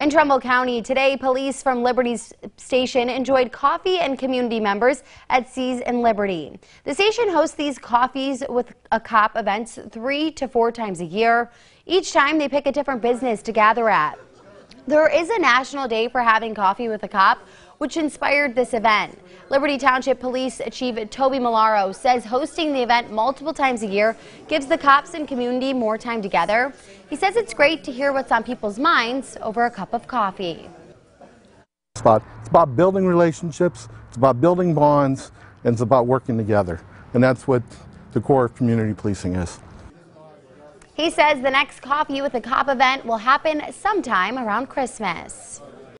In Trumbull County today, police from Liberty Station enjoyed coffee and community members at C's and Liberty. The station hosts these coffees with a cop events three to four times a year. Each time they pick a different business to gather at. There is a national day for having coffee with a cop, which inspired this event. Liberty Township Police Chief Toby Meloro says hosting the event multiple times a year gives the cops and community more time together. He says it's great to hear what's on people's minds over a cup of coffee. It's about, it's about building relationships, it's about building bonds, and it's about working together. And that's what the core of community policing is. He says the next Coffee with a Cop event will happen sometime around Christmas.